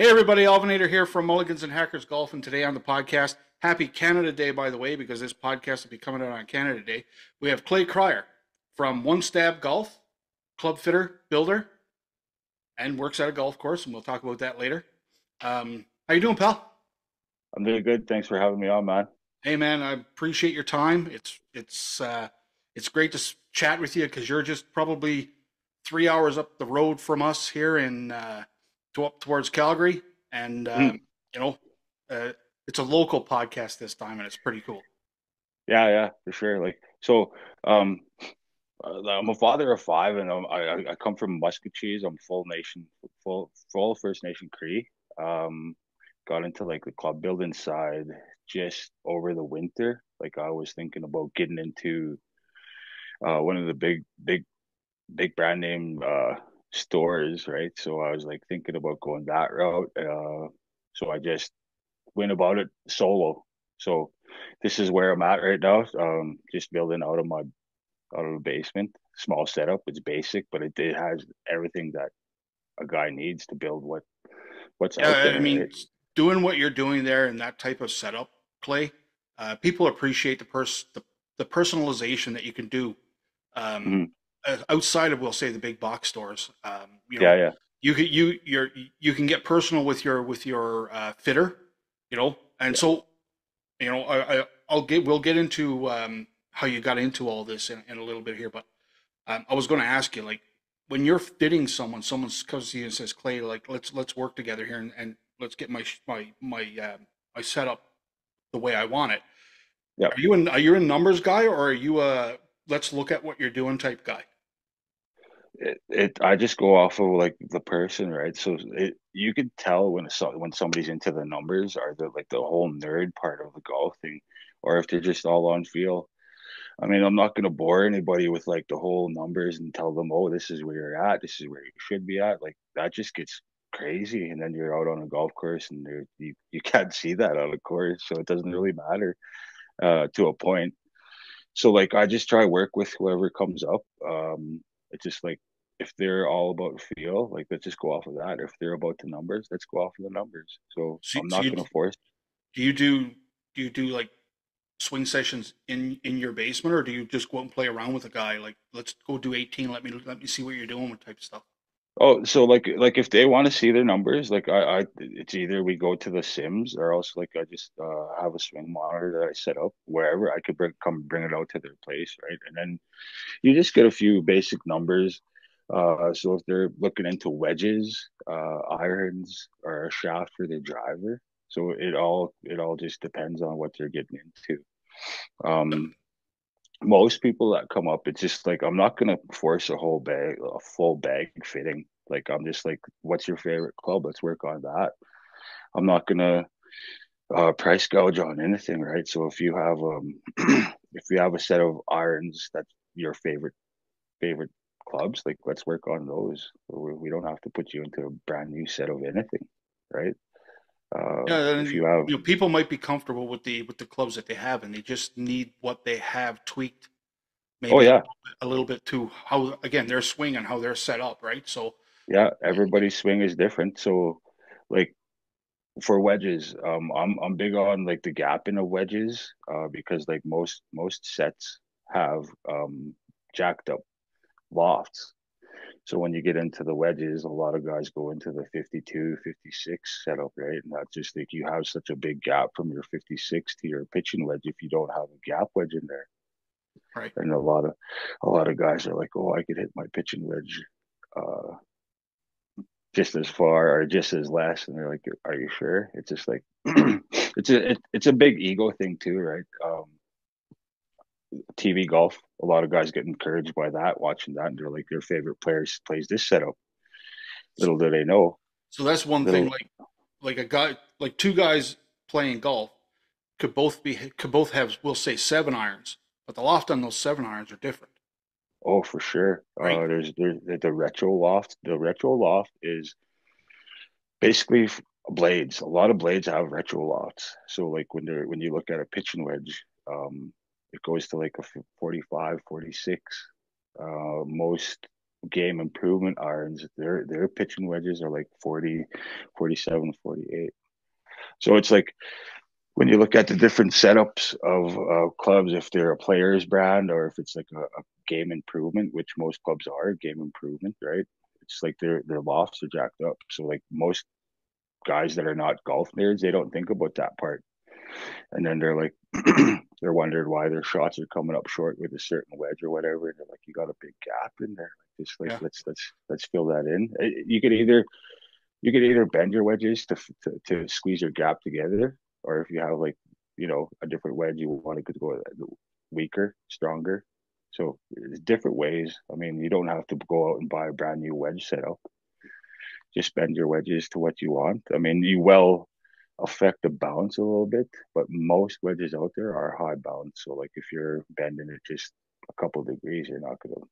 Hey everybody, Alvinator here from Mulligans and Hackers Golf, and today on the podcast, happy Canada Day, by the way, because this podcast will be coming out on Canada Day. We have Clay Crier from One Stab Golf, club fitter, builder, and works at a golf course, and we'll talk about that later. Um, how you doing, pal? I'm doing good. Thanks for having me on, man. Hey man, I appreciate your time. It's it's uh, it's great to chat with you because you're just probably three hours up the road from us here in uh, to up towards Calgary, and um, mm. you know, uh, it's a local podcast this time, and it's pretty cool. Yeah, yeah, for sure. Like so, um, uh, I'm a father of five, and I'm, I I come from Maskwacis. I'm full nation, full full First Nation Cree. Um, got into like the club building side just over the winter. Like I was thinking about getting into uh, one of the big big big brand name uh, stores, right? So I was like thinking about going that route. Uh, so I just went about it solo. So this is where I'm at right now. Um, just building out of my out of the basement, small setup. It's basic, but it, it has everything that a guy needs to build what what's yeah, out there. I mean, right? doing what you're doing there in that type of setup, Clay, uh, people appreciate the pers the, the personalization that you can do. Um, mm-hmm outside of we'll say the big box stores. Um, you know, yeah, yeah. You can you you're you can get personal with your with your uh, fitter, you know, and yeah. so you know I, I will get we'll get into um, how you got into all this in, in a little bit here, but um, I was going to ask you like when you're fitting someone, someone comes to you and says, Clay, like let's let's work together here and, and let's get my my my uh, my setup the way I want it. Yeah. Are you in are you a numbers guy or are you a let's look at what you're doing type guy? It, it I just go off of like the person, right? So it you could tell when when somebody's into the numbers or the like the whole nerd part of the golf thing, or if they're just all on feel. I mean, I'm not gonna bore anybody with like the whole numbers and tell them, oh, this is where you're at, this is where you should be at. Like that just gets crazy, and then you're out on a golf course and you you can't see that on a course, so it doesn't really matter uh, to a point so like I just try work with whoever comes up. Um, it's just like if they're all about feel, like let's just go off of that. If they're about the numbers, let's go off of the numbers. So, so I'm not so going to force. Do you do do you do like swing sessions in in your basement, or do you just go out and play around with a guy? Like let's go do 18. Let me let me see what you're doing with type of stuff. Oh, so like like if they want to see their numbers, like I, I it's either we go to the Sims or else like I just uh, have a swing monitor that I set up wherever I could bring come bring it out to their place, right? And then you just get a few basic numbers. Uh, so if they're looking into wedges, uh, irons, or a shaft for their driver, so it all it all just depends on what they're getting into. Um, most people that come up, it's just like I'm not gonna force a whole bag, a full bag fitting. Like I'm just like, what's your favorite club? Let's work on that. I'm not gonna uh, price gouge on anything, right? So if you have um, if you have a set of irons that's your favorite favorite clubs, like let's work on those. We don't have to put you into a brand new set of anything, right? Uh, yeah, if you have, you know, people might be comfortable with the with the clubs that they have, and they just need what they have tweaked. Maybe oh yeah, a little bit to how again their swing and how they're set up, right? So yeah, everybody's swing is different. So like for wedges, um, I'm I'm big on like the gap in the wedges, uh, because like most most sets have um jacked up lofts so when you get into the wedges, a lot of guys go into the 52, 56 setup, right? And that's just like you have such a big gap from your 56 to your pitching wedge if you don't have a gap wedge in there. Right. And a lot of a lot of guys are like, oh, I could hit my pitching wedge uh, just as far or just as less, and they're like, are you sure? It's just like it's a it, it's a big ego thing too, right? Um, TV golf. A lot of guys get encouraged by that, watching that, and they're like their favorite player plays this setup. Little do they know. So that's one Little, thing. Like, like a guy, like two guys playing golf could both be could both have, we'll say, seven irons, but the loft on those seven irons are different. Oh, for sure. Right. Uh, there's there's the retro loft. The retro loft is basically blades. A lot of blades have retro lofts. So like when they're when you look at a pitching wedge, um, it goes to like a 45 46 uh, most game improvement irons, their their pitching wedges are like 40, 47, 48. So it's like when you look at the different setups of uh, clubs, if they're a player's brand or if it's like a, a, game improvement, which most clubs are game improvement, right? It's like their their lofts are jacked up. So like most guys that are not golf nerds, they don't think about that part. And then they're like, they're wondering why their shots are coming up short with a certain wedge or whatever. And they're like, you got a big gap in there. Like, just like yeah. let's let's let's fill that in. You could either you could either bend your wedges to, to to squeeze your gap together, or if you have like you know a different wedge, you want it to go weaker, stronger. So there's different ways. I mean, you don't have to go out and buy a brand new wedge setup. Just bend your wedges to what you want. I mean, you will affect the bounce a little bit, but most wedges out there are high bounce. So like if you're bending it just a couple degrees, you're not gonna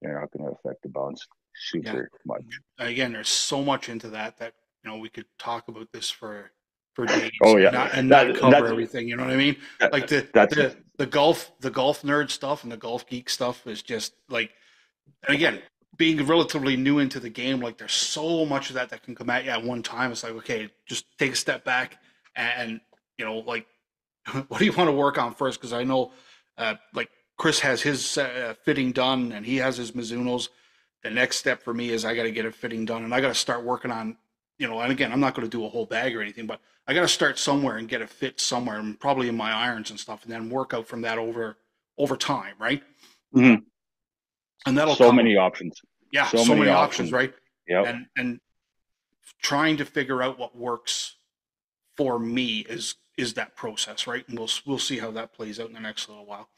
you're not gonna affect the bounce super yeah. much. Again, there's so much into that that you know we could talk about this for for oh, days. Oh yeah, and not, and that, not cover everything. You know what I mean? That, like the the, the golf the golf nerd stuff and the golf geek stuff is just like, and again, being relatively new into the game, like there's so much of that that can come at you at one time. It's like, okay, just take a step back and, you know, like, what do you want to work on first? Because I know, uh, like, Chris has his uh, fitting done and he has his Mizunos. The next step for me is I got to get a fitting done and I got to start working on, you know, and again, I'm not going to do a whole bag or anything, but I got to start somewhere and get a fit somewhere and probably in my irons and stuff and then work out from that over, over time. Right. Mm-hmm. And that'll so come. many options. Yeah, so, so many, many options, options, right? Yeah, and and trying to figure out what works for me is is that process, right? And we'll we'll see how that plays out in the next little while.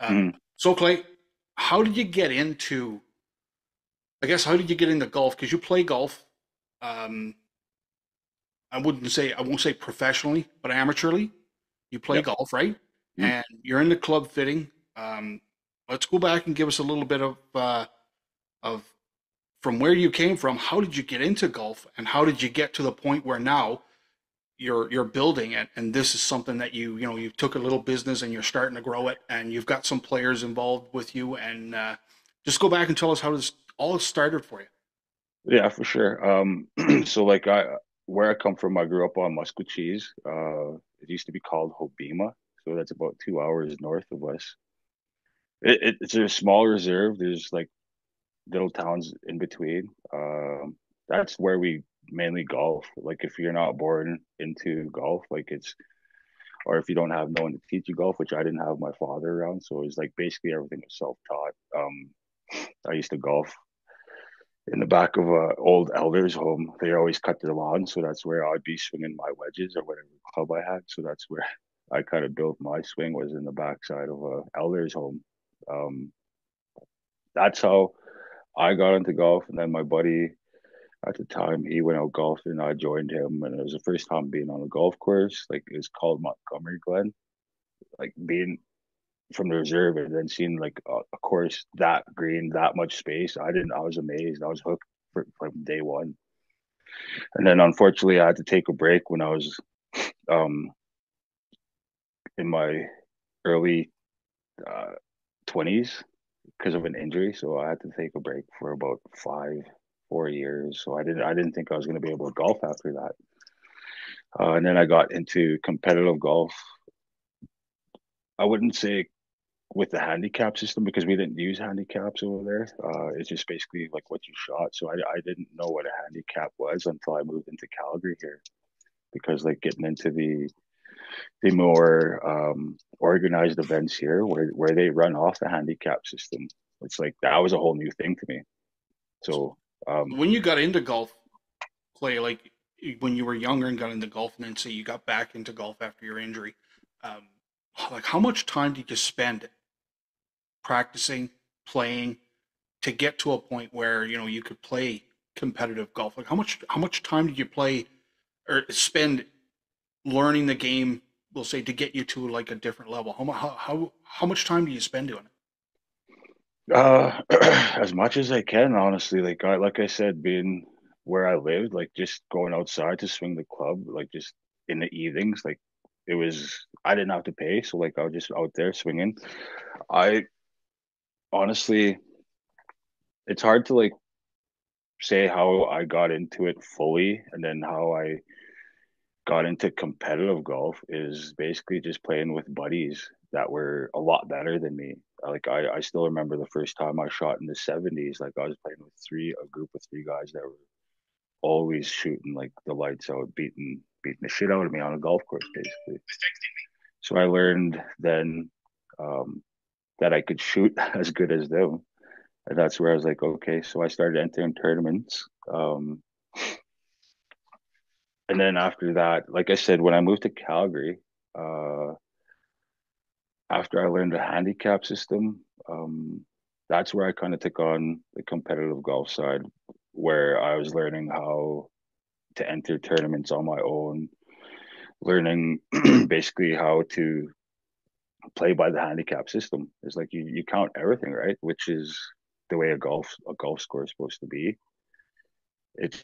Um, mm. So Clay, how did you get into? I guess how did you get into golf? Because you play golf. Um, I wouldn't say I won't say professionally, but amateurly. You play yep. golf, right? Mm. And you're in the club fitting. Um, let's go back and give us a little bit of uh, of from where you came from how did you get into golf and how did you get to the point where now you're you're building it and this is something that you you know you took a little business and you're starting to grow it and you've got some players involved with you and uh, just go back and tell us how this all started for you. Yeah for sure. Um so like i where i come from i grew up on Maskwacis uh it used to be called Hobbema, so that's about two hours north of us. It, it, it's a small reserve. There's like little towns in between. Um, that's where we mainly golf. Like if you're not born into golf, like it's, or if you don't have no one to teach you golf, which I didn't have my father around, so it's like basically everything was self taught. Um, I used to golf in the back of a old elder's home. They always cut their lawn, so that's where I'd be swinging my wedges or whatever club I had. So that's where I kind of built my swing was in the backside of a elder's home. Um, that's how I got into golf, and then my buddy at the time he went out golfing. I joined him, and it was the first time being on a golf course. Like it's called Montgomery Glen. Like being from the reserve and then seeing like a, a course that green, that much space. I didn't. I was amazed. I was hooked for, from day one. And then unfortunately, I had to take a break when I was um in my early uh, 20s because of an injury, so I had to take a break for about five, four years. So I didn't I didn't think I was going to be able to golf after that. Uh, and then I got into competitive golf. I wouldn't say with the handicap system because we didn't use handicaps over there. Uh, it's just basically like what you shot. So I, I didn't know what a handicap was until I moved into Calgary here because like getting into the the more um, organized events here where, where they run off the handicap system. It's like that was a whole new thing to me. So um, when you got into golf, Clay, like when you were younger and got into golf, and then say you got back into golf after your injury, um, like how much time did you spend practicing, playing, to get to a point where you know you could play competitive golf? Like how much how much time did you play or spend learning the game we'll say to get you to like a different level. How how how much time do you spend doing it? Uh as much as i can honestly. Like i like i said being where i lived like just going outside to swing the club like just in the evenings like it was i didn't have to pay so like i was just out there swinging. I honestly it's hard to like say how I got into it fully and then how I got into competitive golf is basically just playing with buddies that were a lot better than me. Like I, I still remember the first time I shot in the seventies. Like I was playing with three a group of three guys that were always shooting like the lights out, beating beating the shit out of me on a golf course, basically. So I learned then um, that I could shoot as good as them. And that's where I was like, okay. So I started entering tournaments. Um, and then after that, like I said, when I moved to Calgary, uh, after I learned the handicap system, um, that's where I kind of took on the competitive golf side, where I was learning how to enter tournaments on my own, learning basically how to play by the handicap system. It's like you, you count everything, right? Which is the way a golf a golf score is supposed to be. It's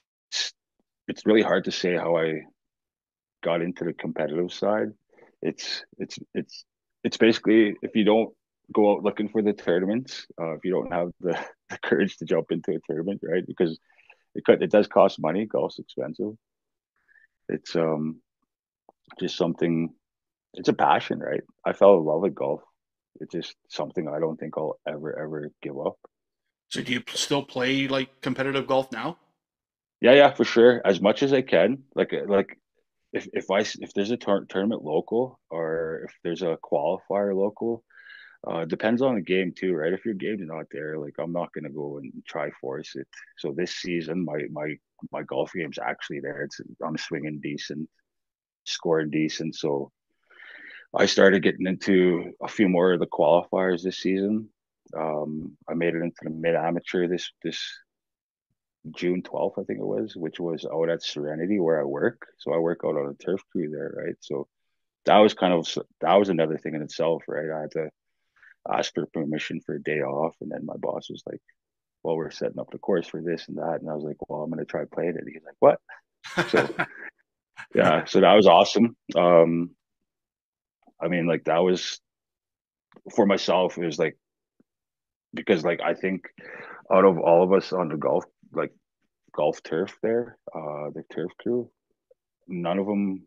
it's really hard to say how I got into the competitive side. It's it's it's it's basically if you don't go out looking for the tournaments, uh, if you don't have the, the courage to jump into a tournament, right? Because it could, it does cost money. Golf's expensive. It's um just something. It's a passion, right? I fell in love with golf. It's just something I don't think I'll ever ever give up. So do you still play like competitive golf now? Yeah, yeah, for sure. As much as I can. Like like if if I if there's a tournament local or if there's a qualifier local, uh, depends on the game too, right? If your game's not there, like I'm not gonna go and try force it. So this season, my my my golf game's actually there. It's I'm swinging decent, scoring decent. So I started getting into a few more of the qualifiers this season. Um, I made it into the mid amateur this this June 12th, I think it was, which was out at Serenity where I work. So I work out on a turf crew there, right? So that was kind of that was another thing in itself, right? I had to ask for permission for a day off, and then my boss was like, "Well, we're setting up the course for this and that," and I was like, "Well, I'm going to try playing it." He's like, "What?" So yeah, so that was awesome. Um, I mean, like that was for myself. It was like because like I think out of all of us on the golf like golf turf there, uh, the turf crew, none of them,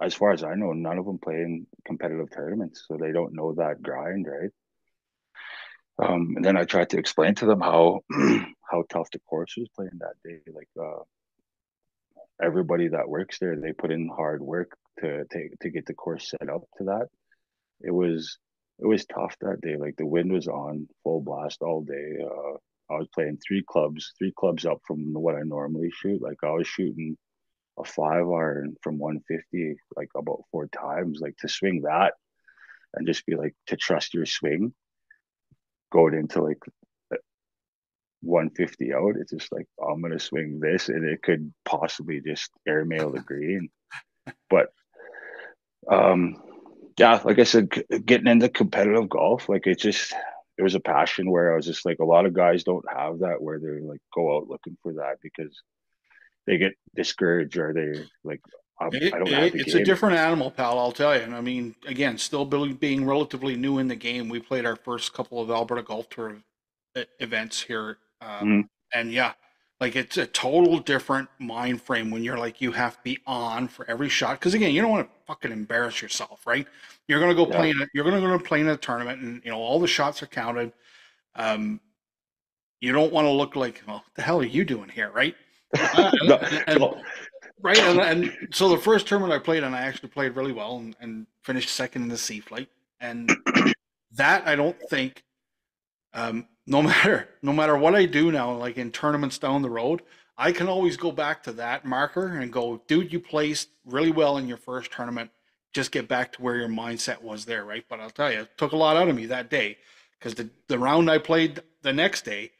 as far as I know, none of them play in competitive tournaments, so they don't know that grind, right? Um, and then I tried to explain to them how how tough the course was playing that day. Like uh, everybody that works there, they put in hard work to take to get the course set up to that. It was it was tough that day. Like the wind was on full blast all day. Uh, I was playing three clubs, three clubs up from what I normally shoot. Like I was shooting a five iron from 150 like about four times. Like to swing that and just be like to trust your swing going into like 150 out. It's just like I'm gonna swing this, and it could possibly just airmail the green. But um, yeah, like I said, getting into competitive golf, like it just it was a passion where I was just like a lot of guys don't have that where they're like go out looking for that because they get discouraged or they like it, I don't it, it's game. a different animal, pal. I'll tell you. And I mean, again, still being relatively new in the game, we played our first couple of Alberta Golf Tour events here, um, mm-hmm. and yeah, like it's a total different mind frame when you're like you have to be on for every shot because again, you don't want to fucking embarrass yourself, right? You're gonna go yeah. play in you're gonna go to play in a tournament, and you know all the shots are counted. Um, you don't want to look like, well, the hell are you doing here, right? Uh, no, and, and, right, and, and, so the first tournament I played, and I actually played really well and, and finished second in the C flight, and that I don't think um, no matter no matter what I do now, like in tournaments down the road, I can always go back to that marker and go, dude, you placed really well in your first tournament. Just get back to where your mindset was there, right? But I'll tell you, it took a lot out of me that day because the, the round I played the next day,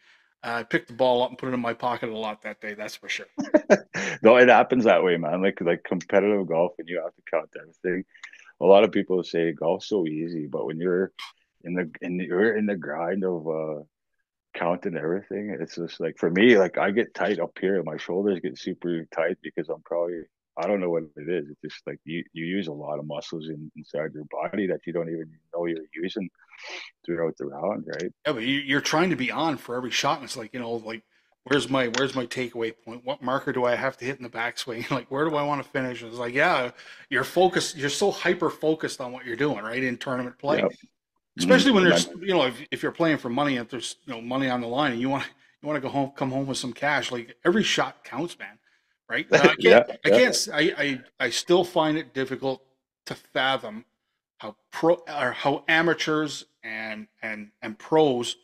uh, I picked the ball up and put it in my pocket a lot that day. That's for sure. no, it happens that way, man. Like like competitive golf, and you have to count everything. A lot of people say golf's so easy, but when you're in the in the, you're in the grind of uh, counting everything. It's just like for me, like I get tight up here, my shoulders get super tight because I'm probably I don't know what it is. It's just like you you use a lot of muscles in, inside your body that you don't even know you're using. throughout the round, right? Yeah, but you- are trying to be on for every shot, and it's like you know, like where's my where's my takeaway point? What marker do I have to hit in the backswing? Like where do I want to finish? It's like yeah, you're focused. You're so hyper focused on what you're doing, right, in tournament play. Yep. Mm-hmm. Especially when there's you know if, if you're playing for money and there's you know money on the line and you want you want to go home come home with some cash like every shot counts man right? I can't yeah, I can't I, I I still find it difficult to fathom how pro or how amateurs and and and pros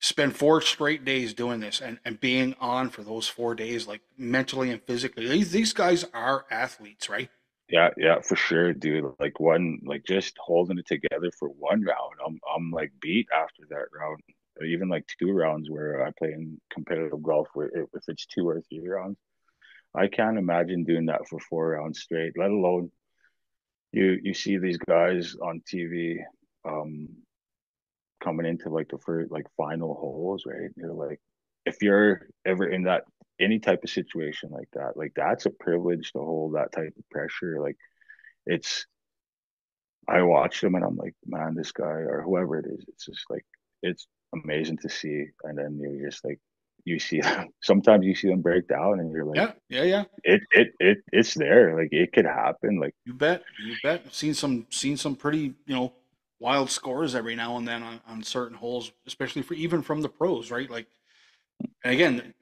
spend four straight days doing this and, and being on for those four days like mentally and physically. These, these guys are athletes right yeah, yeah, for sure, dude. Like one, like just holding it together for one round, I'm, I'm like beat after that round. Or Even like two rounds where I play in competitive golf, where it, if it's two or three rounds, I can't imagine doing that for four rounds straight. Let alone you, you see these guys on TV, um, coming into like the first like final holes, right? You're like, if you're ever in that any type of situation like that. Like that's a privilege to hold that type of pressure. Like it's I watch them and I'm like, man, this guy or whoever it is, it's just like it's amazing to see. And then you're just like you see them sometimes you see them break down and you're like Yeah, yeah, yeah. It it it it's there. Like it could happen. Like you bet. You bet. I've seen some seen some pretty, you know, wild scores every now and then on, on certain holes, especially for even from the pros, right? Like and again,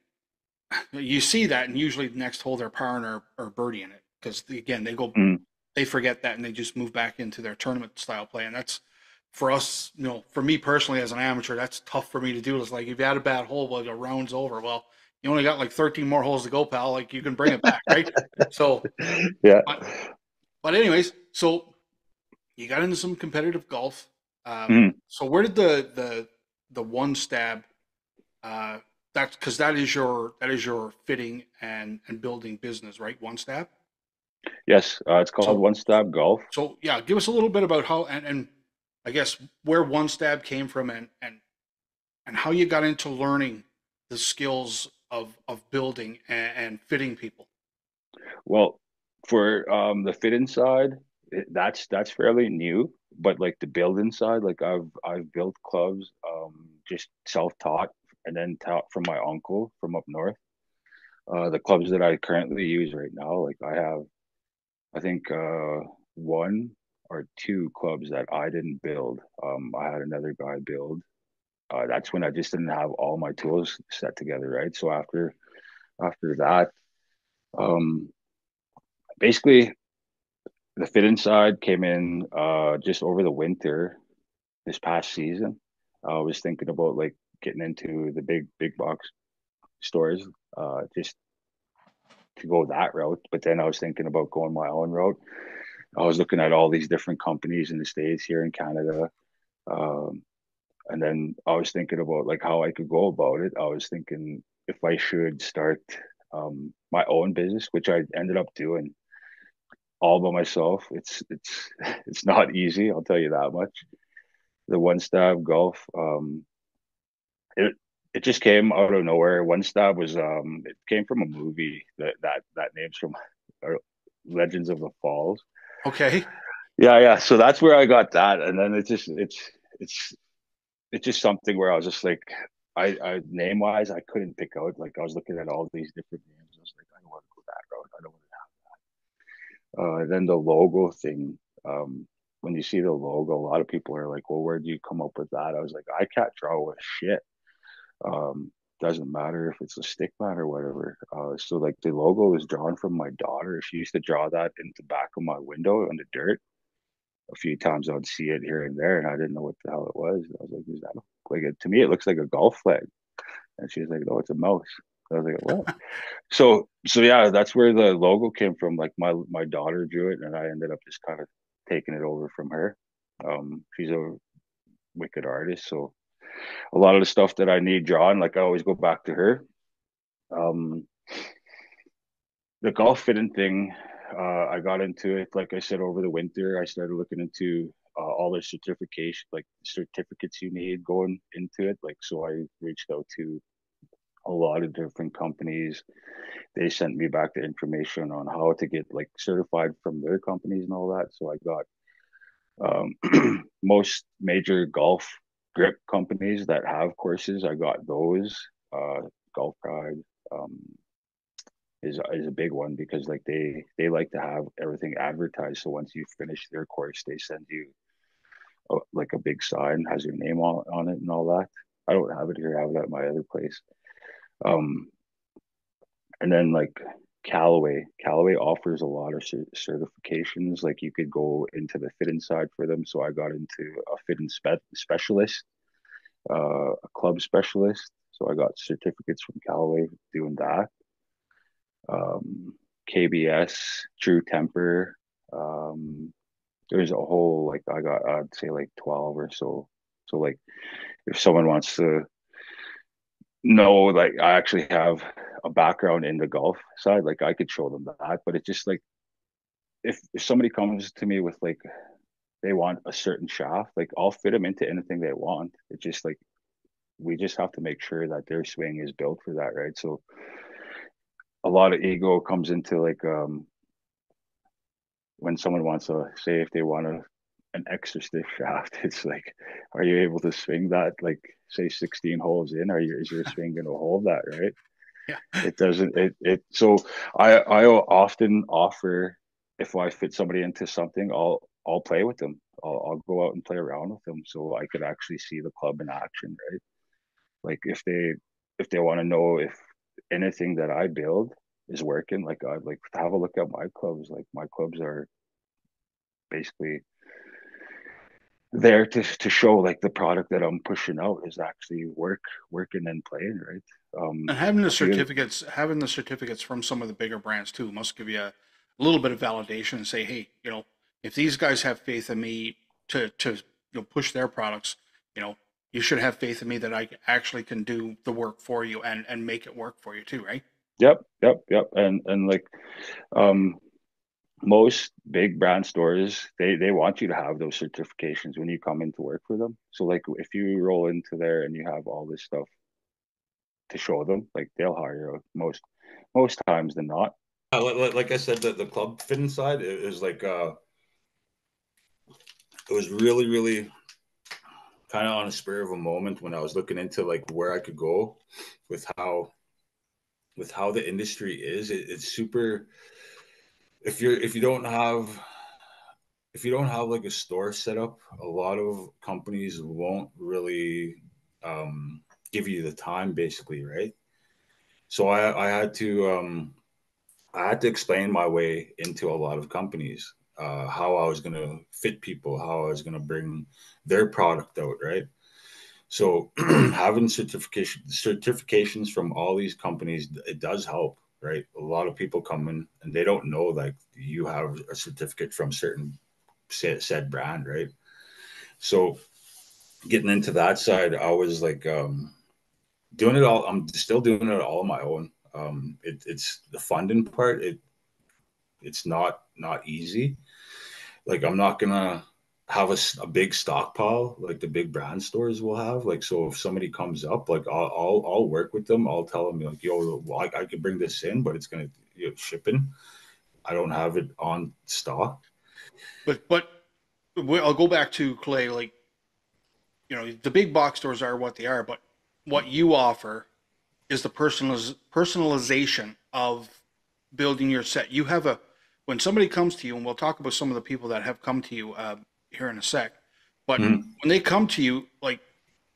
you see that, and usually the next hole they're parring or, or birdie in it because again they go mm. they forget that and they just move back into their tournament style play, and that's for us, you know, for me personally as an amateur, that's tough for me to do. It's like if you had a bad hole, well, the round's over. Well, you only got like 13 more holes to go, pal. Like you can bring it back, right? So, yeah. But, but, anyways, so you got into some competitive golf. Um, mm. So where did the the the one stab uh, that's because that is your that is your fitting and and building business, right? One Stab. Yes, uh, it's called so, One Stab Golf. So yeah, give us a little bit about how and, and I guess where One Stab came from and and and how you got into learning the skills of of building and, and fitting people. Well, for um, the fitting side, that's that's fairly new. But like the building side, like I've I've built clubs um, just self taught and then taught from my uncle from up north. Uh, the clubs that I currently use right now, like I have, I think uh, one or two clubs that I didn't build. Um, I had another guy build. Uh, that's when I just didn't have all my tools set together, right? So after after that, um, basically the fit inside came in uh, just over the winter this past season. I was thinking about like getting into the big big box stores uh, just to go that route. But then I was thinking about going my own route. I was looking at all these different companies in the states here in Canada, um, and then I was thinking about like how I could go about it. I was thinking if I should start um, my own business, which I ended up doing all by myself. It's it's it's not easy. I'll tell you that much. The one stab golf. Um, it it just came out of nowhere. One Stab was um it came from a movie that that that name's from Legends of the Falls. Okay. Yeah, yeah. So that's where I got that, and then it's just it's it's it's just something where I was just like I, I name wise I couldn't pick out. Like I was looking at all these different names. I was like, I don't want to go that route. I don't want to have that. Uh, then the logo thing. Um, when you see the logo, a lot of people are like, "Well, where do you come up with that?" I was like, "I can't draw a shit." Um, doesn't matter if it's a stick man or whatever. Uh, so like the logo is drawn from my daughter. She used to draw that in the back of my window in the dirt. A few times I would see it here and there, and I didn't know what the hell it was. I was like, "Is that like it?" To me, it looks like a golf flag. And she's like, "Oh, it's a mouse." I was like, "What?" so, so yeah, that's where the logo came from. Like my my daughter drew it, and I ended up just kind of taking it over from her. Um, she's a wicked artist, so a lot of the stuff that I need drawn, like I always go back to her. Um, the golf fitting thing, uh, I got into it, like I said, over the winter. I started looking into uh, all the certification, like certificates you need going into it. Like, so I reached out to a lot of different companies. They sent me back the information on how to get like certified from their companies and all that. So I got Um, most major golf grip companies that have courses, I got those. Uh, Golf Pride um, is is a big one because like they they like to have everything advertised. So once you finish their course, they send you a, like a big sign has your name on on it and all that. I don't have it here. I have it at my other place. Um, and then like Callaway. Callaway offers a lot of certifications. Like you could go into the fit inside for them. So I got into a fit and spe- specialist, uh, a club specialist. So I got certificates from Callaway doing that. Um, KBS, True Temper. Um, there's a whole like I got I'd say like twelve or so. So like if someone wants to know, like I actually have a background in the golf side, like I could show them that. But it's just like if if somebody comes to me with like they want a certain shaft, like I'll fit them into anything they want. It's just like we just have to make sure that their swing is built for that, right? So a lot of ego comes into like um when someone wants to say if they want a an extra stiff shaft, it's like, are you able to swing that like say 16 holes in? Are you is your swing gonna hold that, right? Yeah. It doesn't it it so I I often offer if I fit somebody into something, I'll I'll play with them. I'll I'll go out and play around with them so I could actually see the club in action, right? Like if they if they want to know if anything that I build is working, like I'd like have a look at my clubs. Like my clubs are basically there to to show like the product that I'm pushing out is actually work working and playing right. Um, and having the certificates, having the certificates from some of the bigger brands too, must give you a, a little bit of validation and say, hey, you know, if these guys have faith in me to to you know push their products, you know, you should have faith in me that I actually can do the work for you and and make it work for you too, right? Yep, yep, yep. And and like, um, most big brand stores they they want you to have those certifications when you come in to work for them. So like if you roll into there and you have all this stuff to show them like they'll hire you most most times than not. Uh, like, like, i said the, the club fit inside is like uh it was really really kind of on a spur of a moment when i was looking into like where i could go with how with how the industry is. It, it's super if you're if you don't have if you don't have like a store set up, a lot of companies won't really um, give you the time, basically, right? So I, I had to um, I had to explain my way into a lot of companies, uh, how I was going to fit people, how I was going to bring their product out, right? So having certification certifications from all these companies, it does help right? A lot of people come in and they don't know like you have a certificate from certain said, brand, right? So getting into that side, I was like um, doing it all. I'm still doing it all on my own. Um, it, it's the funding part. It it's not not easy. Like I'm not gonna have a, a big stockpile like the big brand stores will have. Like, so if somebody comes up, like I'll, I'll, I'll work with them. I'll tell them like, yo, well, I, I could bring this in, but it's going to you know, shipping. I don't have it on stock. But, but I'll go back to Clay, like, you know, the big box stores are what they are, but what you offer is the personaliz- personalization of building your set. You have a, when somebody comes to you, and we'll talk about some of the people that have come to you, uh, here in a sec. But mm-hmm. when they come to you, like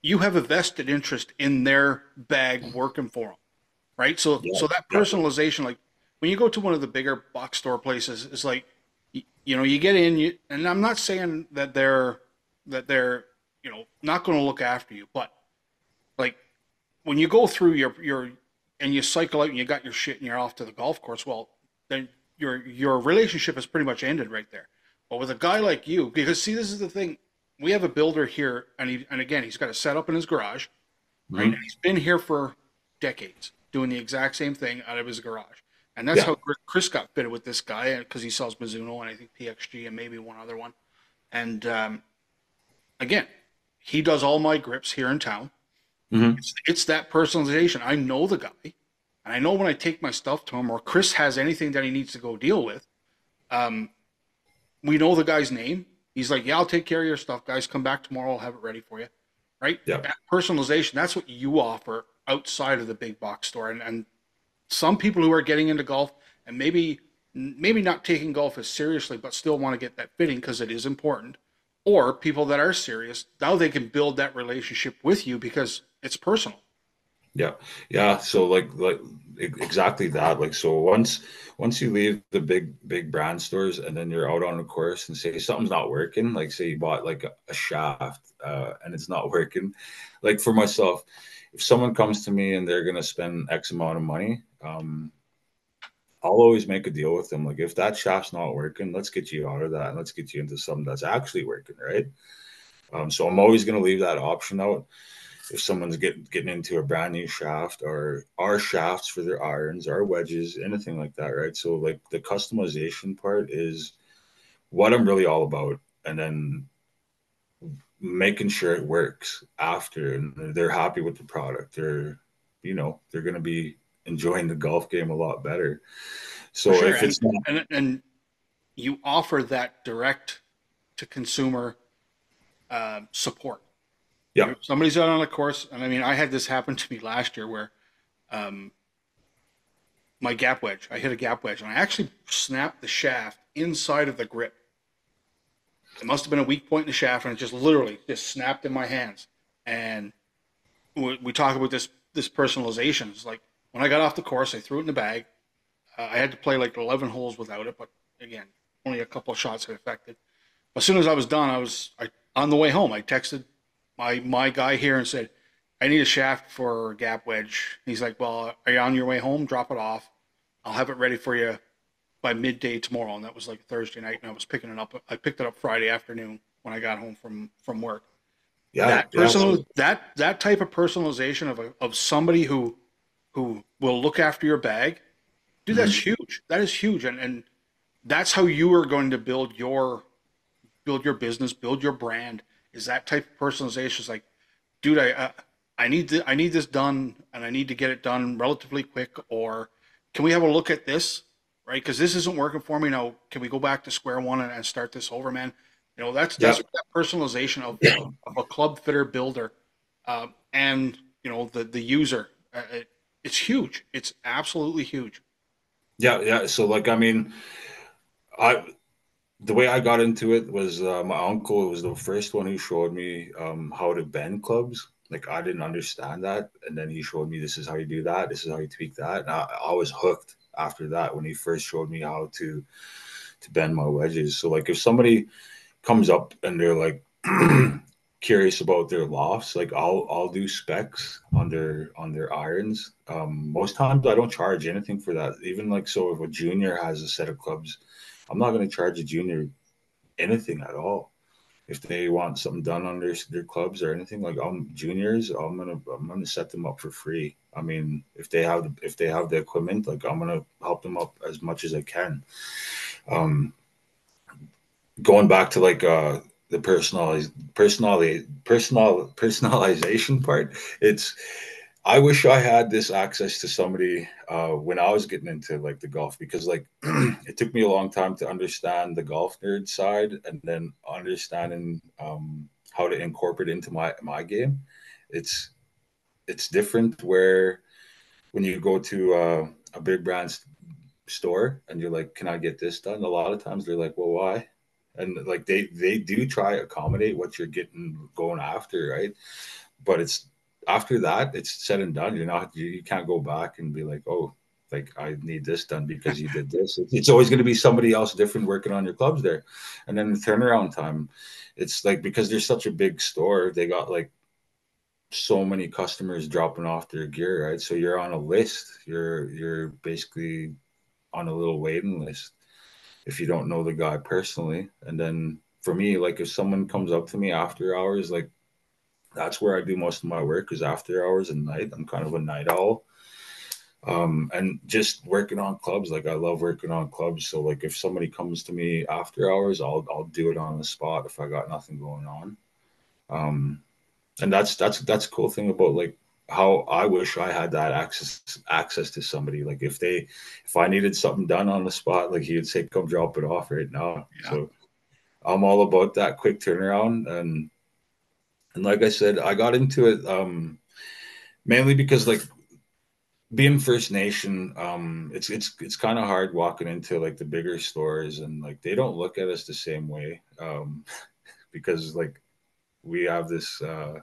you have a vested interest in their bag working for them, right? So, yeah. so that personalization, like when you go to one of the bigger box store places, is like, you, you know, you get in, you, and I'm not saying that they're that they're you know not going to look after you, but like when you go through your your and you cycle out and you got your shit and you're off to the golf course, well, then your your relationship is pretty much ended right there. But with a guy like you, because see, this is the thing. We have a builder here, and he, and again, he's got a setup in his garage, right? Mm-hmm. he's been here for decades, doing the exact same thing out of his garage. And that's yeah. how Chris got fitted with this guy because he sells Mizuno and I think PXG and maybe one other one. And um, again, he does all my grips here in town. Mm-hmm. It's, it's, that personalization. I know the guy, and I know when I take my stuff to him or Chris has anything that he needs to go deal with. Um, we know the guy's name. He's like, yeah, I'll take care of your stuff, guys. Come back tomorrow. I'll have it ready for you. Right? Yeah. That personalization. That's what you offer outside of the big box store. And, and some people who are getting into golf and maybe maybe not taking golf as seriously, but still want to get that fitting because it is important. Or people that are serious, now they can build that relationship with you because it's personal. Yeah, yeah. So like like exactly that. Like so once once you leave the big big brand stores and then you're out on a course and say something's not working, like say you bought like a, a shaft uh, and it's not working. Like for myself, if someone comes to me and they're gonna spend X amount of money, um, I'll always make a deal with them. Like if that shaft's not working, let's get you out of that and let's get you into something that's actually working, right? Um, so I'm always going to leave that option out. If someone's getting getting into a brand new shaft or our shafts for their irons, our wedges, anything like that, right? So like the customization part is what I'm really all about, and then making sure it works after, and they're happy with the product. They're you know they're going to be enjoying the golf game a lot better. So sure. if it's and, not- and, and you offer that direct to consumer uh, support. Yeah, somebody's out on a course, and I mean, I had this happen to me last year where um, my gap wedge, I hit a gap wedge, and I actually snapped the shaft inside of the grip. It must have been a weak point in the shaft, and it just literally just snapped in my hands. And we, we talk about this this personalization. It's like when I got off the course, I threw it in the bag. Uh, I had to play like 11 holes without it, but again, only a couple of shots had affected. As soon as I was done, I was I, on the way home. I texted my my guy here and said, "I need a shaft for a gap wedge." He's like, "Well, are you on your way home? Drop it off. I'll have it ready for you by midday tomorrow." And that was like Thursday night, and I was picking it up. I picked it up Friday afternoon when I got home from from work. Yeah, that personal yeah. that that type of personalization of a, of somebody who who will look after your bag, dude, that's mm-hmm. huge. That is huge, and and that's how you are going to build your build your business, build your brand. Is that type of personalization? Is like, dude, I uh, I need to, I need this done, and I need to get it done relatively quick. Or can we have a look at this, right? Because this isn't working for me now. Can we go back to square one and, and start this over, man? You know, that's that's that personalization of, of a club fitter builder, uh, and you know the the user. Uh, it, it's huge. It's absolutely huge. Yeah, yeah. So like, I mean, I the way I got into it was uh, my uncle was the first one who showed me um, how to bend clubs. Like I didn't understand that, and then he showed me this is how you do that. This is how you tweak that. And I, I was hooked after that when he first showed me how to to bend my wedges. So like, if somebody comes up and they're like, curious about their lofts, like I'll I'll do specs on their on their irons. Um, most times I don't charge anything for that. Even like so, if a junior has a set of clubs, I'm not going to charge a junior anything at all. If they want something done on their their clubs or anything, like I'm juniors, I'm gonna I'm gonna set them up for free. I mean, if they have if they have the equipment, like I'm gonna help them up as much as I can. Um, going back to like uh the personalize personality personal personalization part it's i wish i had this access to somebody uh, when i was getting into like the golf because like it took me a long time to understand the golf nerd side and then understanding um, how to incorporate into my my game. It's it's different where when you go to uh, a big brand store and you're like can i get this done? A lot of times they're like well why? And like they they do try accommodate what you're getting going after, right? But it's after that, it's said and done. You're not you, you can't go back and be like, oh, like I need this done because you did this. It's always going to be somebody else different working on your clubs there, and then the turnaround time, it's like because there's such a big store, they got like so many customers dropping off their gear, right? So you're on a list. You're you're basically on a little waiting list if you don't know the guy personally. And then for me, like if someone comes up to me after hours, like that's where I do most of my work is after hours and night. I'm kind of a night owl. Um, and just working on clubs, like I love working on clubs. So like if somebody comes to me after hours, I'll I'll do it on the spot if I got nothing going on. Um, and that's that's that's a cool thing about like how I wish I had that access access to somebody. Like if they if I needed something done on the spot, like he would say, "Come drop it off right now." Yeah. So I'm all about that quick turnaround and and like I said, I got into it um mainly because like being First Nation, um, it's it's it's kind of hard walking into like the bigger stores and like they don't look at us the same way um, because like we have this uh,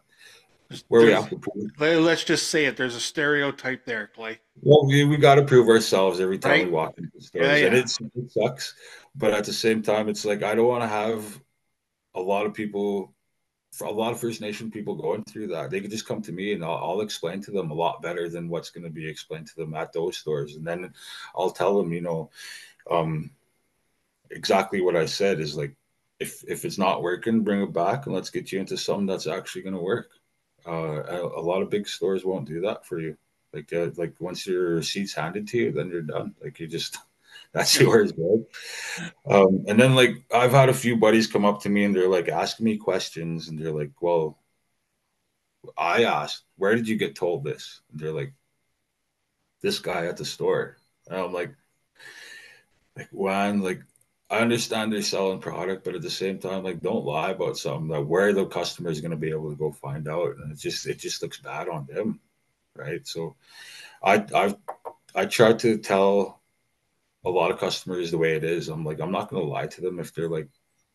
where we have to prove. Let's just say it. There's a stereotype there, Clay. Well, we, we got to prove ourselves every time Right. we walk into stores, Yeah, and it's, it sucks. But at the same time, it's like I don't want to have a lot of people, a lot of First Nation people going through that. They could just come to me, and I'll, I'll explain to them a lot better than what's going to be explained to them at those stores. And then I'll tell them, you know, um, exactly what I said is like, if if it's not working, bring it back, and let's get you into something that's actually going to work. Uh, a, a lot of big stores won't do that for you. Like uh, like once your receipt's handed to you, then you're done. Like you just that's yours, bro. Um, and then like I've had a few buddies come up to me and they're like asking me questions, and they're like, "Well, I asked, where did you get told this?" And they're like, "This guy at the store." And I'm like, like when like I understand they're selling product, but at the same time, like don't lie about something that where the customer is going to be able to go find out, and it just it just looks bad on them, right? So, I I've I try to tell a lot of customers the way it is. I'm like I'm not going to lie to them if they're like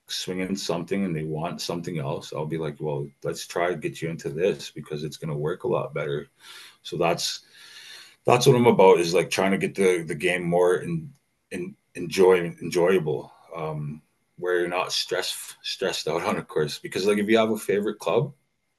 swinging something and they want something else. I'll be like, well, let's try to get you into this because it's going to work a lot better. So that's that's what I'm about is like trying to get the the game more in in enjoy enjoyable um where you're not stressed stressed out on a course because like if you have a favorite club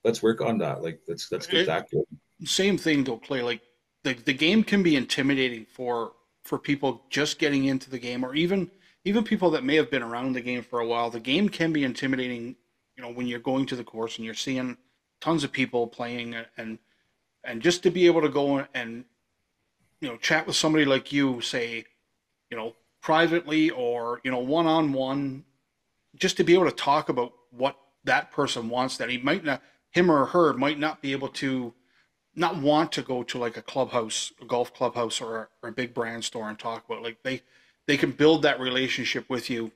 let's work on that like let's let's get It- that going Same thing though, Clay. Like the the game can be intimidating for for people just getting into the game, or even even people that may have been around the game for a while. The game can be intimidating. You know, when you're going to the course and you're seeing tons of people playing, and and just to be able to go and you know chat with somebody like you, say, you know, privately or you know one on one, just to be able to talk about what that person wants that he might not, him or her might not be able to not want to go to like a clubhouse, a golf clubhouse, or a, or a big brand store and talk about. Like they they can build that relationship with you,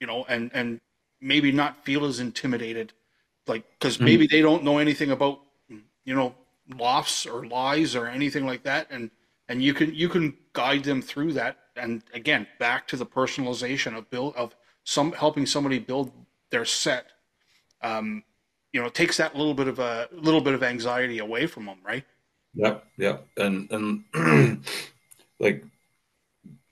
you know, and and maybe not feel as intimidated, like because Mhm. maybe they don't know anything about you know lofts or lies or anything like that, and and you can you can guide them through that. And again, back to the personalization of build of some helping somebody build their set. Um, you know, it takes that little bit of a little bit of anxiety away from them, right? yep yep and and like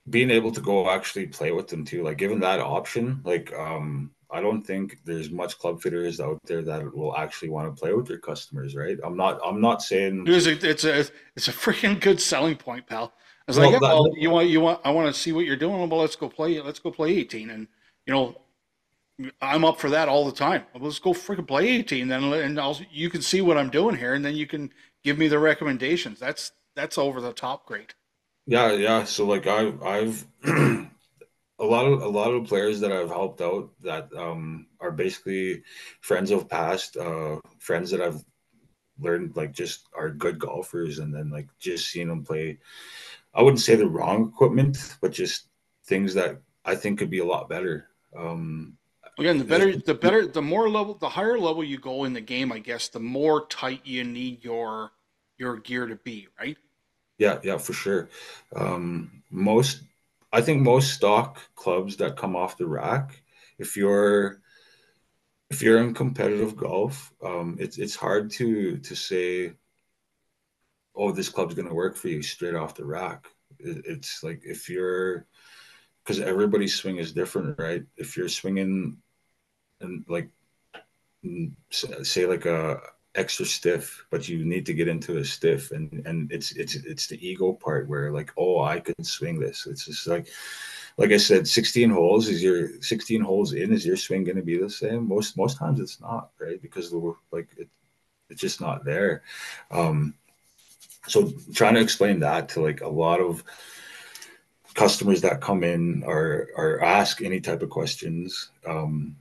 being able to go actually play with them too like given that option like um I don't think there's much club fitters out there that will actually want to play with their customers, right? I'm not. I'm not saying it's a, it's a it's a freaking good selling point, pal. I was Well, like, yeah, that- well, you want you want I want to see what you're doing. Well, let's go play. Let's go play 18, and you know, I'm up for that all the time. Let's go freaking play 18, then and I'll you can see what I'm doing here, and then you can give me the recommendations. That's that's over the top great. Yeah, yeah. So like I I've a lot of a lot of players that I've helped out that um are basically friends of past, uh friends that I've learned like just are good golfers and then like just seeing them play I wouldn't say the wrong equipment, but just things that I think could be a lot better. Um Again, the better, the better, the more level, the higher level you go in the game, I guess, the more tight you need your your gear to be, right? Yeah, yeah, for sure. Um, most, I think most stock clubs that come off the rack, if you're if you're in competitive golf, um, it's it's hard to to say, oh, this club's going to work for you straight off the rack. It, it's like if you're because everybody's swing is different, right? If you're swinging and like mm, say like a extra stiff, but you need to get into a stiff, and and it's it's it's the ego part where like, oh, I could swing this. It's just like, like I said, sixteen holes is your sixteen holes in. Is your swing going to be the same? Most most times it's not, right? Because the like it, it's just not there. Um, so trying to explain that to like a lot of customers that come in or or ask any type of questions um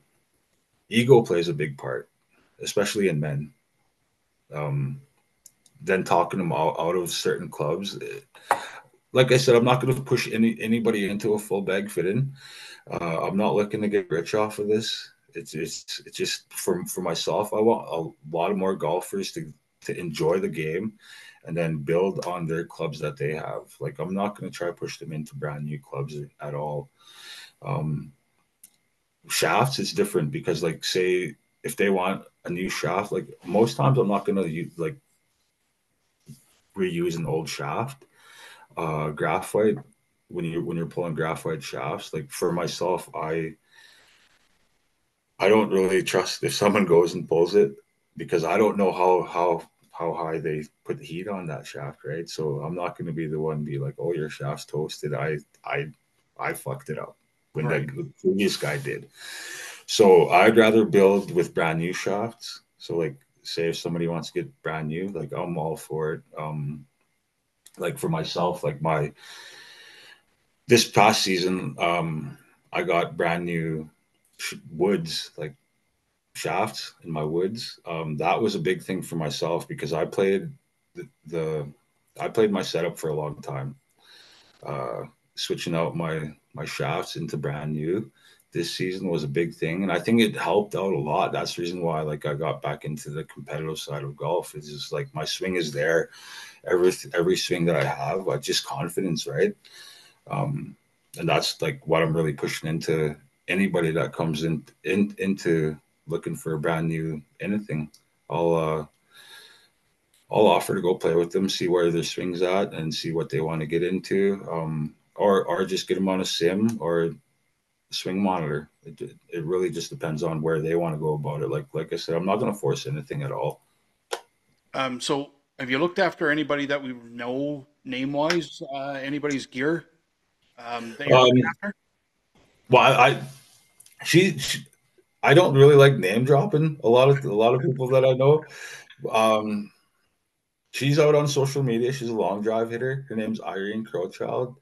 ego plays a big part especially in men um then talking them out, out of certain clubs it- like i said i'm not going to push any anybody into a full bag fit in uh, i'm not looking to get rich off of this It's it's it's just for for myself. I want a lot of more golfers to to enjoy the game, and then build on their clubs that they have. Like I'm not going to try to push them into brand new clubs at all. Um, shafts is different because like say if they want a new shaft, like most times I'm not going to like reuse an old shaft. Uh, graphite when you when you're pulling graphite shafts, like for myself, I I don't really trust if someone goes and pulls it because I don't know how how how high they put the heat on that shaft, right? So I'm not going to be the one be like, "Oh, your shaft's toasted." I I I fucked it up when right. the previous guy did. So I'd rather build with brand new shafts. So like, say if somebody wants to get brand new, like I'm all for it. Um, like for myself, like my this past season, um, I got brand new woods, like shafts in my woods. Um, that was a big thing for myself because I played the, the I played my setup for a long time, uh, switching out my my shafts into brand new. This season was a big thing, and I think it helped out a lot. That's the reason why, like, I got back into the competitive side of golf. It's just like my swing is there, every every swing that I have, I just confidence, right? Um, and that's like what I'm really pushing into anybody that comes in, in into looking for a brand new anything. I'll uh, I'll offer to go play with them, see where their swings at, and see what they want to get into, um, or or just get them on a sim or swing monitor. It, it really just depends on where they want to go about it. Like like I said, I'm not going to force anything at all. Um, so have you looked after anybody that we know name wise? Uh, anybody's gear um, that you're um, after? Well, I, I she, she, I don't really like name dropping a lot of a lot of people that I know. Um, she's out on social media. She's a long drive hitter. Her name's Irene Crowchild.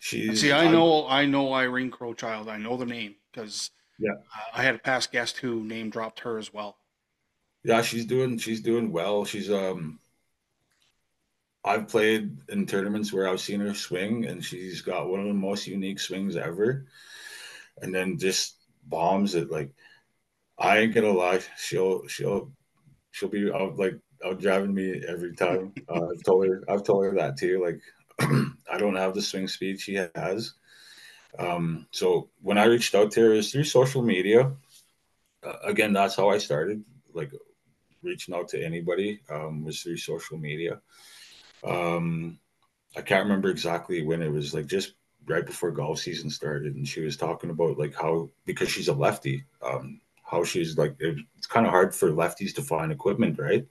She's see. I know. I know Irene Crowchild. I know the name because yeah, uh, I had a past guest who name dropped her as well. Yeah, she's doing. She's doing well. She's um I've played in tournaments where I've seen her swing, and she's got one of the most unique swings ever. And then just bombs it like I ain't gonna lie, she'll she'll she'll be out like out driving me every time. Uh, I've told her I've told her that too. Like I don't have the swing speed she has. Um, so when I reached out to her, was through social media. Uh, again, that's how I started. Like reaching out to anybody um, was through social media. Um, I can't remember exactly when it was like just right before golf season started, and she was talking about like how because she's a lefty, um, how she's like it, it's kind of hard for lefties to find equipment, right?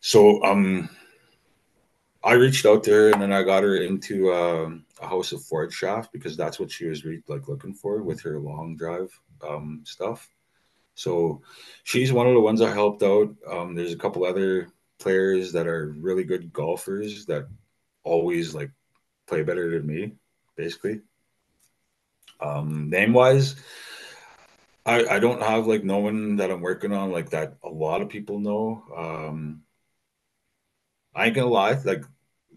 So um, I reached out there, and then I got her into uh, a House of Ford shaft because that's what she was re- like looking for with her long drive um, stuff. So she's one of the ones I helped out. Um, there's a couple other players that are really good golfers that always like play better than me, basically. Um, name wise, I, I don't have like no one that I'm working on like that a lot of people know. I ain't gonna lie, like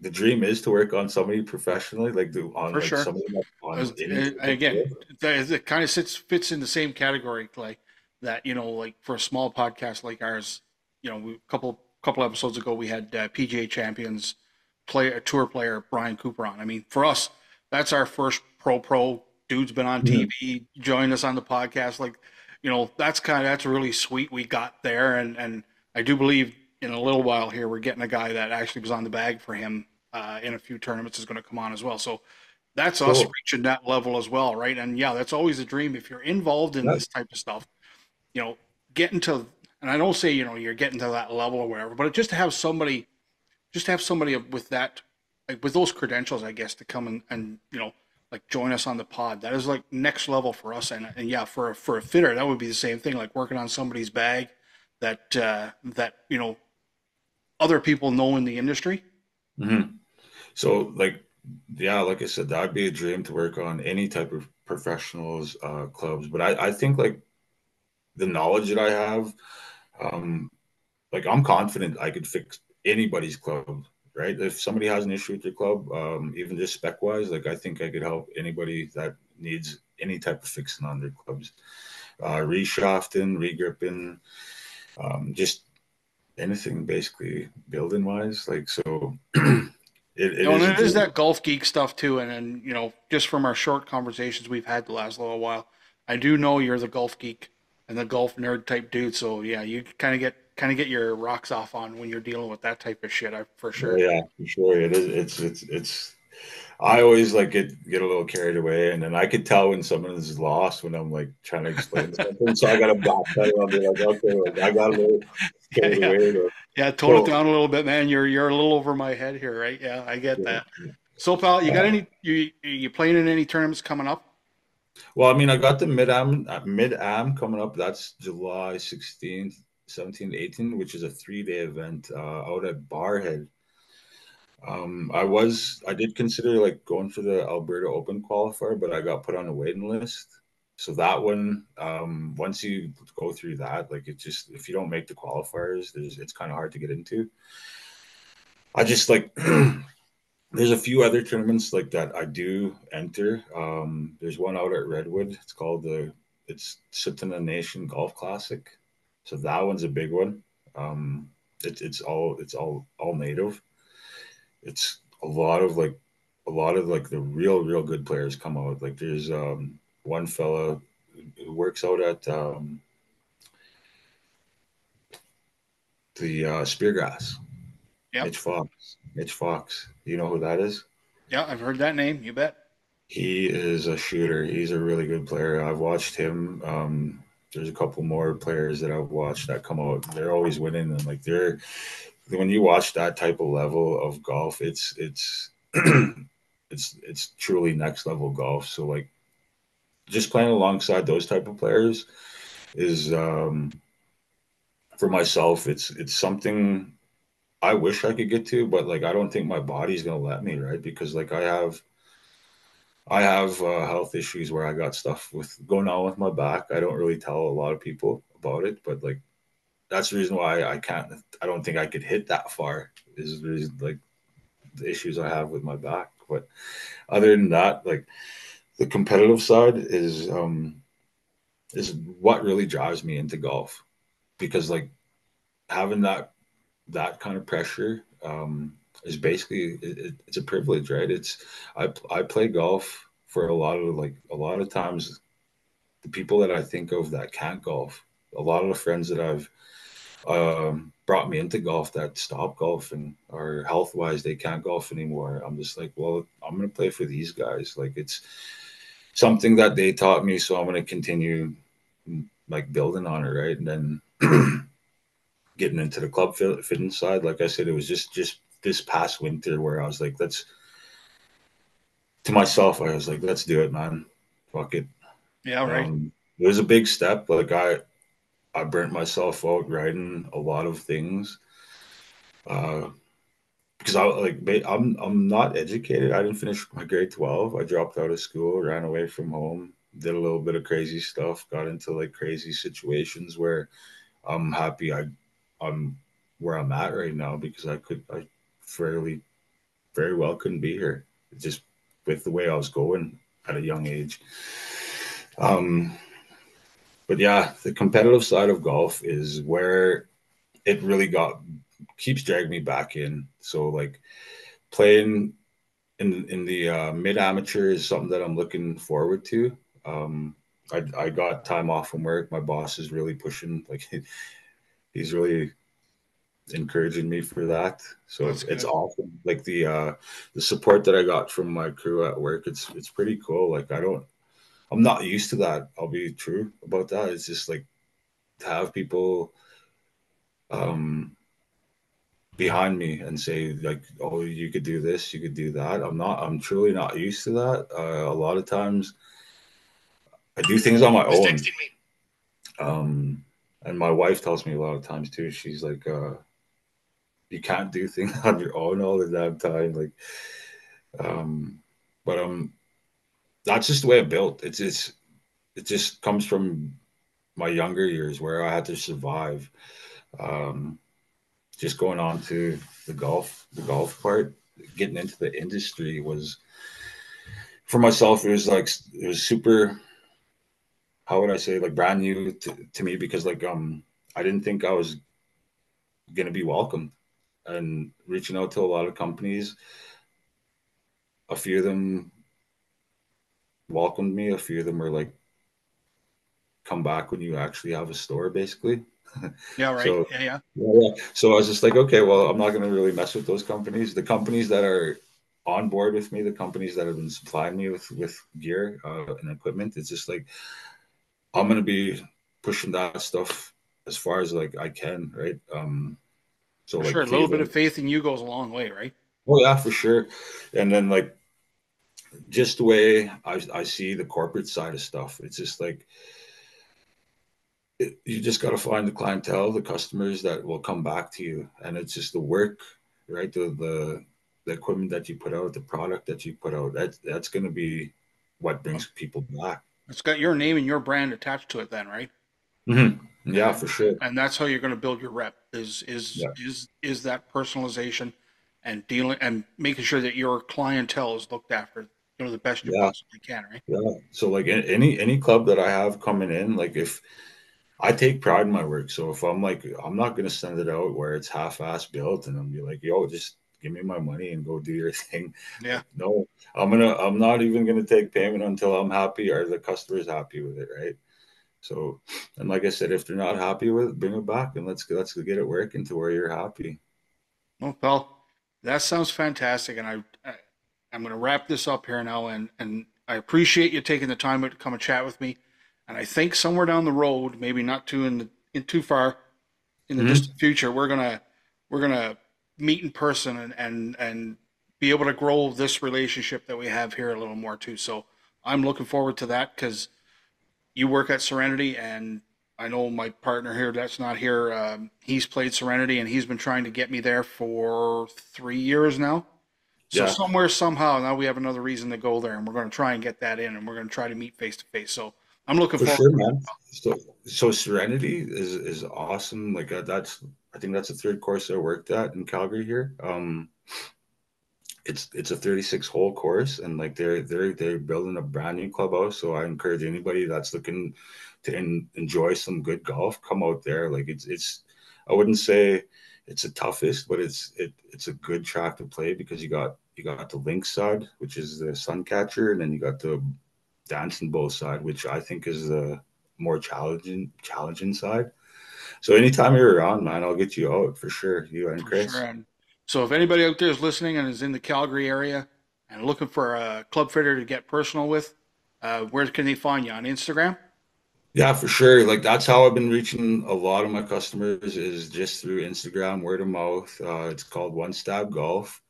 the dream is to work on somebody professionally, like do on For like sure. somebody on it, again, that, it kind of sits fits in the same category, like that. You know, like for a small podcast like ours, you know, a couple couple episodes ago, we had uh, PGA champions player, tour player Brian Cooper on. I mean, for us, that's our first pro pro. Dude's been on mm-hmm. TV, joined us on the podcast. Like, you know, that's kind of that's really sweet. We got there, and and I do believe in a little while here we're getting a guy that actually was on the bag for him uh, in a few tournaments is going to come on as well. So that's cool. us reaching that level as well, right? And yeah, that's always a dream if you're involved in this type of stuff. You know, getting to and I don't say you know you're getting to that level or whatever, but just to have somebody, just to have somebody with that, like with those credentials, I guess, to come and, and you know like join us on the pod. That is like next level for us, and and yeah, for a, for a fitter, that would be the same thing, like working on somebody's bag that uh, that you know other people know in the industry. Mm-hmm. So like yeah, like I said, that'd be a dream to work on any type of professionals uh, clubs. But I, I think like the knowledge that I have, um, like I'm confident I could fix anybody's club, right? If somebody has an issue with their club, um, even just spec wise, like I think I could help anybody that needs any type of fixing on their clubs. uh, reshafting, regripping, um, just anything basically building wise. Like so, it, it, You know, is it is that golf geek stuff too. And then, you know, just from our short conversations we've had the last little while, I do know you're the golf geek and the golf nerd type dude. So yeah, you kind of get kind of get your rocks off on when you're dealing with that type of shit. I for sure. Yeah, for sure. It is. It's it's it's. I always like get get a little carried away, and then I could tell when someone is lost when I'm like trying to explain something. So I got to backpedal. I'll be like, okay, like, I got a little carried Yeah. away. But, Yeah, tone it down a little bit, man. You're you're a little over my head here, right? Yeah, I get yeah. that. So, pal, you got any? You you playing in any tournaments coming up? Well, I mean, I got the mid am mid am coming up. That's July 16th, 17th, 18th, which is a three day event uh, out at Barrhead. Um, I was I did consider like going for the Alberta Open qualifier, but I got put on a waiting list. So that one, um, once you go through that, like it just if you don't make the qualifiers, there's it's kind of hard to get into. I just like there's a few other tournaments like that I do enter. Um, there's one out at Redwood. It's called the it's Tsuut'ina Nation Golf Classic. So that one's a big one. Um, it's it's all it's all all native. It's a lot of like a lot of like the real real good players come out. Like there's um, one fella who works out at um, the uh, Speargrass. Yeah, Mitch Fox. Mitch Fox. You know who that is? Yeah, I've heard that name. You bet. He is a shooter. He's a really good player. I've watched him. Um, there's a couple more players that I've watched that come out. They're always winning, and like they're when you watch that type of level of golf, it's it's it's it's truly next level golf. So like just playing alongside those type of players is um for myself it's it's something I wish I could get to, but like I don't think my body's gonna let me, right? Because like I have I have uh, health issues where I got stuff with going on with my back. I don't really tell a lot of people about it, but like that's the reason why I can't. I don't think I could hit that far. Is the reason like the issues I have with my back. But other than that, like the competitive side is um is what really drives me into golf because like having that that kind of pressure um is basically it, it- it's a privilege right it's I I play golf for a lot of like a lot of times the people that I think of that can't golf a lot of the friends that I've um brought me into golf that stop golfing or health wise they can't golf anymore. I'm just like well I'm gonna play for these guys. Like it's something that they taught me so I'm gonna continue like building on it right? And then getting into the club fit- fitness side like I said it was just just this past winter where I was like let's to myself I was like let's do it man. Fuck it. Yeah, right. um, it was a big step. Like I, I burnt myself out writing a lot of things, uh, because I like I'm I'm not educated. I didn't finish my grade twelve. I dropped out of school, ran away from home, did a little bit of crazy stuff, got into like crazy situations where I'm happy I, I'm where I'm at right now because I could I fairly, very well couldn't be here just with the way I was going at a young age. Um, but yeah, the competitive side of golf is where it really got keeps dragging me back in. So like playing in in the uh, mid amateur is something that I'm looking forward to. Um, I I got time off from work. My boss is really pushing. Like he's really encouraging me for that. So That's it's it's awesome. Like the uh, the support that I got from my crew at work. It's it's pretty cool. Like I don't. I'm not used to that. I'll be true about that. It's just like to have people um behind me and say like, "Oh, you could do this, you could do that." I'm not. I'm truly not used to that. Uh, a lot of times, I do things on my own. Um, and my wife tells me a lot of times too. She's like, uh, "You can't do things on your own all the damn time." Like, um, but um, that's just the way I'm built. It's just it just comes from my younger years where I had to survive. Um, just going on to the golf, the golf part, getting into the industry was for myself. It was like it was super. how would I say like brand new to, to me because like um I didn't think I was gonna be welcome and reaching out to a lot of companies. A few of them welcomed me. A few of them were like, "Come back when you actually have a store," basically. Yeah, right. So- yeah, yeah. Yeah, yeah. So I was just like, okay, well, I'm not going to really mess with those companies. The companies that are on board with me, the companies that have been supplying me with with gear uh, and equipment, it's just like I'm going to be pushing that stuff as far as like I can, right? Um, so For like sure. A little bit of faith in you goes a long way, right? Oh yeah, for sure. And then like just the way I I see the corporate side of stuff, it's just like it, you just got to find the clientele, the customers that will come back to you, and it's just the work, right? The the the equipment that you put out, the product that you put out. That that's going to be what brings people back. It's got your name and your brand attached to it, then, right? Mm-hmm. Yeah, for sure. And that's how you're going to build your rep. Is is Yeah. is is that personalization and dealing and making sure that your clientele is looked after, you know, the best you Yeah. possibly can, right? Yeah. So like any any club that I have coming in, like if I take pride in my work, so if I'm like I'm not gonna send it out where it's half-ass built and I'm be like, yo, just give me my money and go do your thing. Yeah. No, I'm gonna I'm not even gonna take payment until I'm happy or the customer's happy with it, right? So and like I said, if they're not happy with it, bring it back and let's let's get it working to where you're happy. Well, Paul, that sounds fantastic, and I I'm going to wrap this up here now, and and I appreciate you taking the time to come and chat with me, and I think somewhere down the road, maybe not too in, the, in too far in the Mhm. distant future, we're gonna we're gonna meet in person and and and be able to grow this relationship that we have here a little more too. So I'm looking forward to that because you work at Serenity and I know my partner here that's not here. Um, he's played Serenity and he's been trying to get me there for three years now. So Yeah. somewhere, somehow, now we have another reason to go there, and we're going to try and get that in, and we're going to try to meet face to face. So I'm looking For forward. sure, man. So, so Serenity is is awesome. Like uh, that's, I think that's the third course I worked at in Calgary here. Um, it's it's a 36 hole course, and like they're they're they're building a brand new clubhouse. So I encourage anybody that's looking to en- enjoy some good golf, come out there. Like it's it's, I wouldn't say it's the toughest, but it's it it's a good track to play because you got you got the link side, which is the sun catcher, and then you got the dancing bow side, which I think is the more challenging challenging side. So anytime you're around, man, I'll get you out for sure. You and Chris. sure. And so if anybody out there is listening and is in the Calgary area and looking for a club fitter to get personal with, uh, where can they find you on Instagram? Yeah, for sure. Like that's how I've been reaching a lot of my customers is just through Instagram, word of mouth. Uh, it's called One Stab Golf.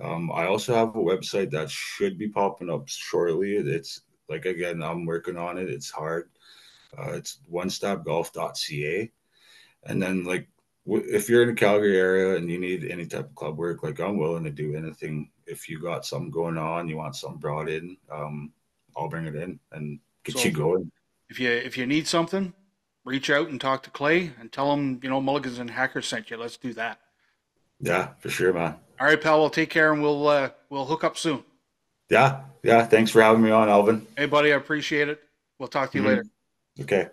Um, I also have a website that should be popping up shortly. It's like again, I'm working on it. It's hard. Uh, it's onestabgolf.ca. And then like w- if you're in the Calgary area and you need any type of club work, like I'm willing to do anything. If you got something going on, you want something brought in, um, I'll bring it in and get So- you going. If you if you need something, reach out and talk to Clay and tell him you know Mulligans and Hackers sent you. Let's do that. Yeah, for sure, man. All right, pal. Well, take care and we'll uh, we'll hook up soon. Yeah, yeah. Thanks for having me on, Alvin. Hey, buddy, I appreciate it. We'll talk to you Mhm. later. Okay.